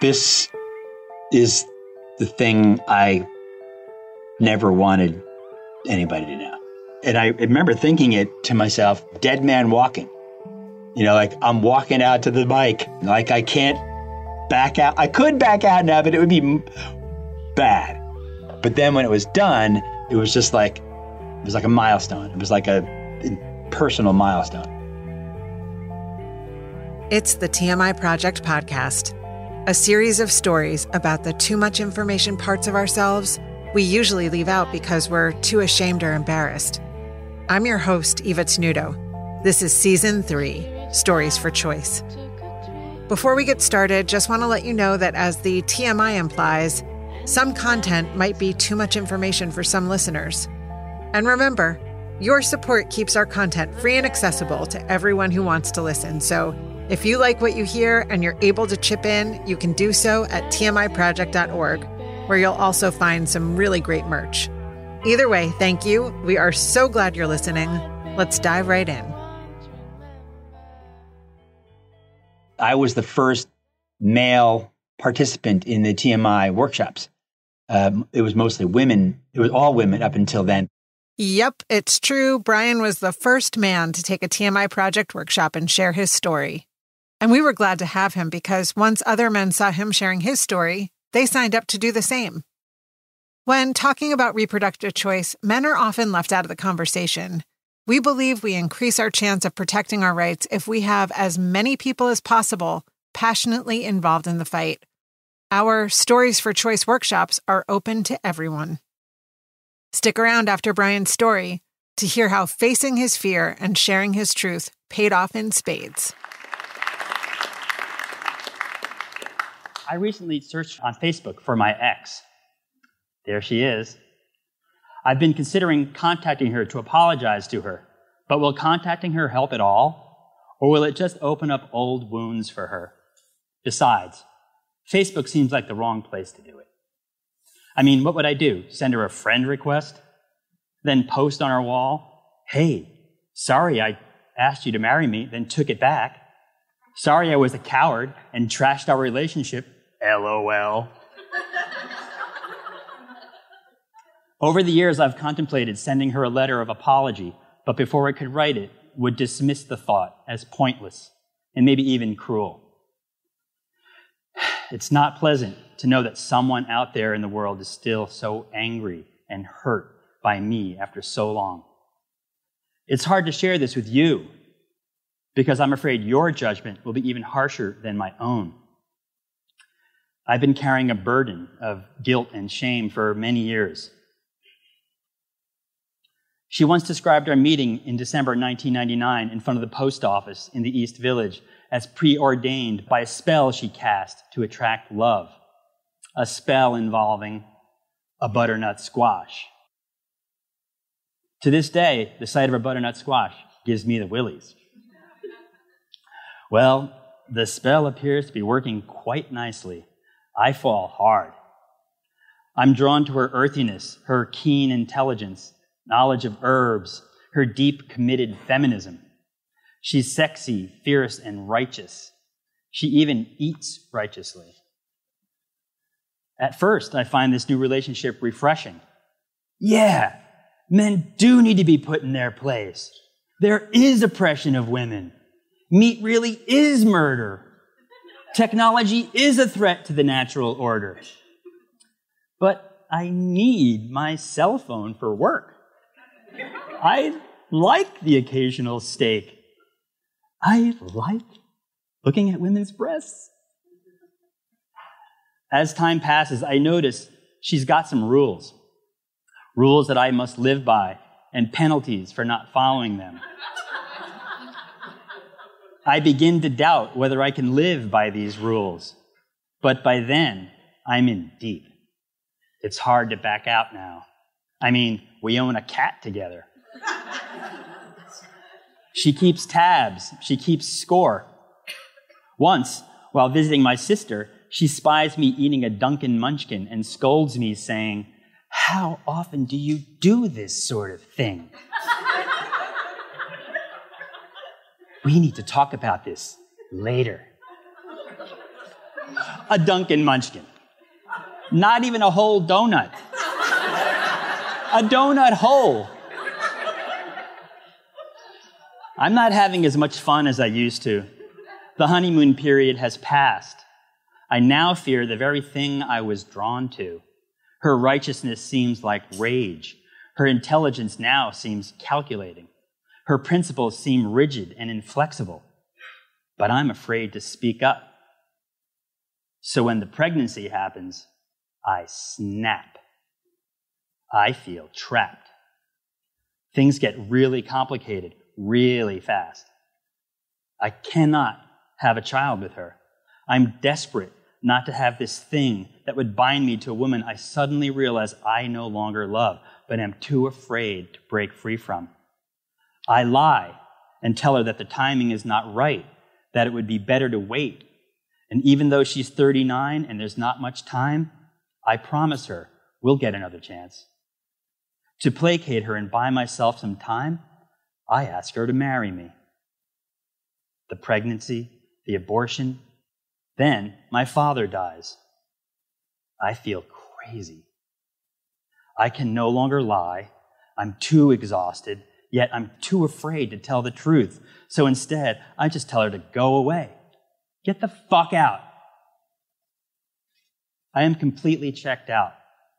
This is the thing I never wanted anybody to know. And I remember thinking it to myself, dead man walking. You know, like I'm walking out to the mic, like I can't back out. I could back out now, but it would be bad. But then when it was done, it was just like, it was like a milestone. It was like a personal milestone. It's the TMI Project Podcast, a series of stories about the too much information parts of ourselves we usually leave out because we're too ashamed or embarrassed. I'm your host, Eva Tenuto. This is Season 3 Stories for Choice. Before we get started, just want to let you know that as the TMI implies, some content might be too much information for some listeners. And remember, your support keeps our content free and accessible to everyone who wants to listen. So if you like what you hear and you're able to chip in, you can do so at tmiproject.org, where you'll also find some really great merch. Either way, thank you. We are so glad you're listening. Let's dive right in. I was the first male participant in the TMI workshops. Um, it was mostly women. It was all women up until then. Yep, it's true. Brian was the first man to take a TMI project workshop and share his story. And we were glad to have him because once other men saw him sharing his story, they signed up to do the same. When talking about reproductive choice, men are often left out of the conversation. We believe we increase our chance of protecting our rights if we have as many people as possible passionately involved in the fight. Our Stories for Choice workshops are open to everyone. Stick around after Brian's story to hear how facing his fear and sharing his truth paid off in spades. I recently searched on Facebook for my ex. There she is. I've been considering contacting her to apologize to her, but will contacting her help at all? Or will it just open up old wounds for her? Besides, Facebook seems like the wrong place to do it. I mean, what would I do? Send her a friend request? Then post on her wall, hey, sorry I asked you to marry me, then took it back. Sorry I was a coward and trashed our relationship. LOL. Over the years, I've contemplated sending her a letter of apology, but before I could write it, would dismiss the thought as pointless and maybe even cruel. It's not pleasant to know that someone out there in the world is still so angry and hurt by me after so long. It's hard to share this with you because I'm afraid your judgment will be even harsher than my own. I've been carrying a burden of guilt and shame for many years. She once described our meeting in December 1999 in front of the post office in the East Village as preordained by a spell she cast to attract love, a spell involving a butternut squash. To this day, the sight of a butternut squash gives me the willies. Well, the spell appears to be working quite nicely. I fall hard. I'm drawn to her earthiness, her keen intelligence, knowledge of herbs, her deep, committed feminism. She's sexy, fierce, and righteous. She even eats righteously. At first, I find this new relationship refreshing. Yeah, men do need to be put in their place. There is oppression of women. Meat really is murder. Technology is a threat to the natural order. But I need my cell phone for work. I like the occasional steak. I like looking at women's breasts. As time passes, I notice she's got some rules. Rules that I must live by and penalties for not following them. I begin to doubt whether I can live by these rules. But by then, I'm in deep. It's hard to back out now. I mean, we own a cat together. she keeps tabs, she keeps score. Once, while visiting my sister, she spies me eating a Dunkin' Munchkin and scolds me, saying, How often do you do this sort of thing? We need to talk about this later. a Dunkin' Munchkin. Not even a whole donut. A donut hole. I'm not having as much fun as I used to. The honeymoon period has passed. I now fear the very thing I was drawn to. Her righteousness seems like rage. Her intelligence now seems calculating. Her principles seem rigid and inflexible. But I'm afraid to speak up. So when the pregnancy happens, I snap. I feel trapped. Things get really complicated really fast. I cannot have a child with her. I'm desperate not to have this thing that would bind me to a woman I suddenly realize I no longer love, but am too afraid to break free from. I lie and tell her that the timing is not right, that it would be better to wait. And even though she's 39 and there's not much time, I promise her we'll get another chance. To placate her and buy myself some time, I ask her to marry me. The pregnancy, the abortion, then my father dies. I feel crazy. I can no longer lie. I'm too exhausted, yet I'm too afraid to tell the truth. So instead, I just tell her to go away. Get the fuck out. I am completely checked out.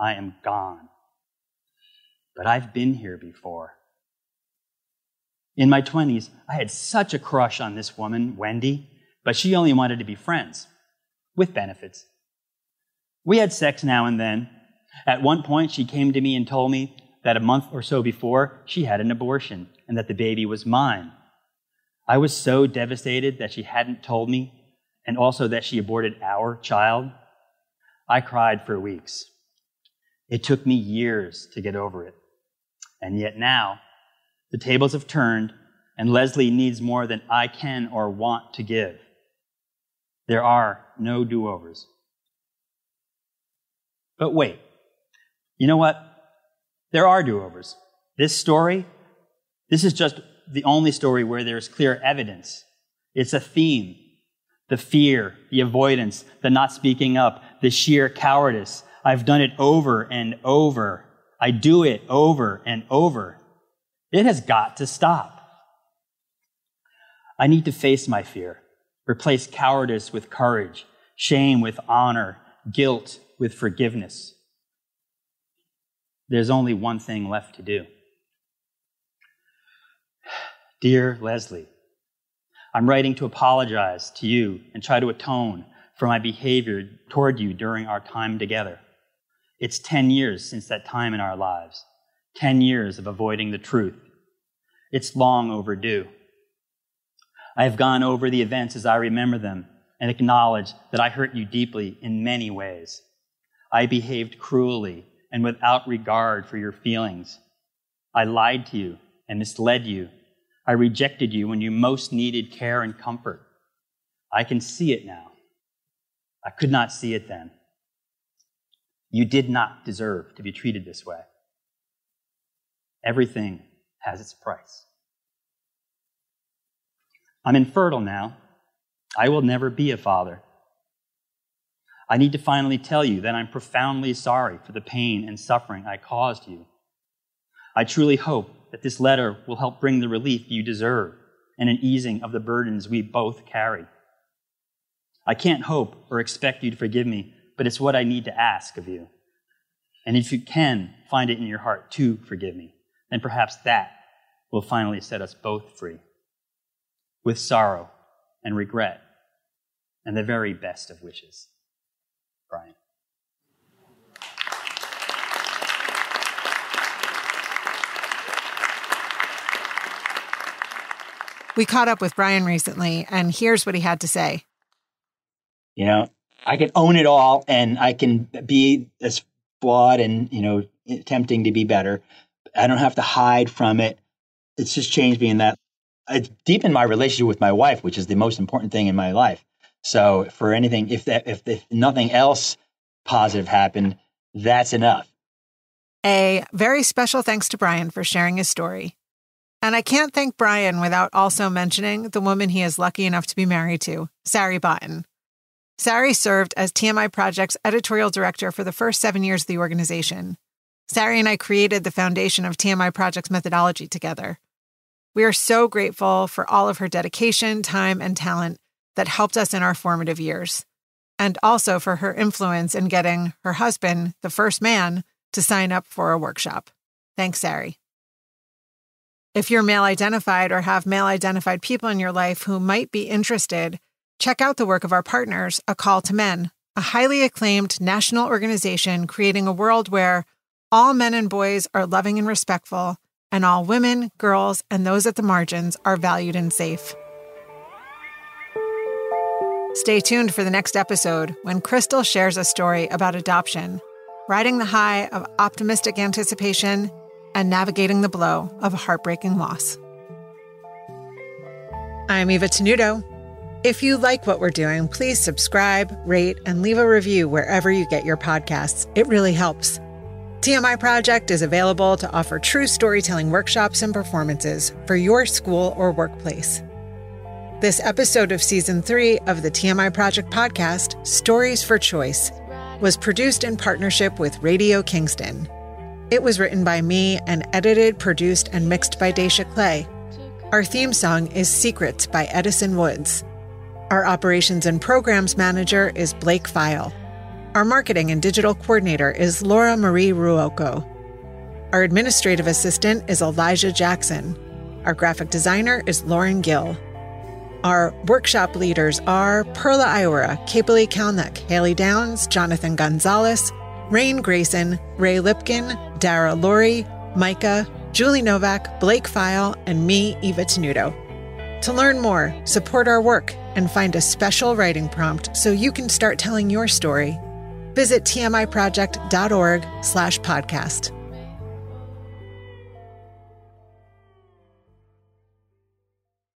I am gone. But I've been here before. In my 20s, I had such a crush on this woman, Wendy, but she only wanted to be friends with benefits. We had sex now and then. At one point, she came to me and told me that a month or so before, she had an abortion and that the baby was mine. I was so devastated that she hadn't told me and also that she aborted our child. I cried for weeks. It took me years to get over it. And yet now, the tables have turned, and Leslie needs more than I can or want to give. There are no do overs. But wait, you know what? There are do overs. This story, this is just the only story where there's clear evidence. It's a theme. The fear, the avoidance, the not speaking up, the sheer cowardice. I've done it over and over. I do it over and over. It has got to stop. I need to face my fear, replace cowardice with courage, shame with honor, guilt with forgiveness. There's only one thing left to do. Dear Leslie, I'm writing to apologize to you and try to atone for my behavior toward you during our time together. It's 10 years since that time in our lives, 10 years of avoiding the truth. It's long overdue. I have gone over the events as I remember them and acknowledge that I hurt you deeply in many ways. I behaved cruelly and without regard for your feelings. I lied to you and misled you. I rejected you when you most needed care and comfort. I can see it now. I could not see it then. You did not deserve to be treated this way. Everything has its price. I'm infertile now. I will never be a father. I need to finally tell you that I'm profoundly sorry for the pain and suffering I caused you. I truly hope that this letter will help bring the relief you deserve and an easing of the burdens we both carry. I can't hope or expect you to forgive me, but it's what I need to ask of you. And if you can find it in your heart to forgive me, then perhaps that will finally set us both free. With sorrow and regret and the very best of wishes. Brian. We caught up with Brian recently, and here's what he had to say. You know, I can own it all and I can be as flawed and, you know, attempting to be better. I don't have to hide from it. It's just changed me in that it's deepened my relationship with my wife, which is the most important thing in my life. So for anything, if that, if, if nothing else positive happened, that's enough. A very special thanks to Brian for sharing his story. And I can't thank Brian without also mentioning the woman he is lucky enough to be married to, Sari Botton. Sari served as TMI Project's editorial director for the first seven years of the organization. Sari and I created the foundation of TMI Project's methodology together. We are so grateful for all of her dedication, time, and talent that helped us in our formative years, and also for her influence in getting her husband, the first man, to sign up for a workshop. Thanks, Sari. If you're male identified or have male identified people in your life who might be interested, check out the work of our partners, A Call to Men, a highly acclaimed national organization creating a world where all men and boys are loving and respectful, and all women, girls, and those at the margins are valued and safe. Stay tuned for the next episode when Crystal shares a story about adoption, riding the high of optimistic anticipation and navigating the blow of a heartbreaking loss. I'm Eva Tenuto. If you like what we're doing, please subscribe, rate, and leave a review wherever you get your podcasts. It really helps. TMI Project is available to offer true storytelling workshops and performances for your school or workplace. This episode of season three of the TMI Project podcast, Stories for Choice, was produced in partnership with Radio Kingston. It was written by me and edited, produced, and mixed by Dacia Clay. Our theme song is Secrets by Edison Woods. Our operations and programs manager is Blake Pfeil. Our marketing and digital coordinator is Laura Marie Ruocco. Our administrative assistant is Elijah Jackson. Our graphic designer is Lauren Gill. Our workshop leaders are Perla Ayora, Kiebpoli Calnek, Hayley Downs, Jonathan Gonzalez, Raine Grayson, Rae Lipkind, Dara Lurie, Micah, Julie Novak, Blake Pfeil, and me, Eva Tenuto. To learn more, support our work, and find a special writing prompt so you can start telling your story, visit tmiproject.org slash podcast.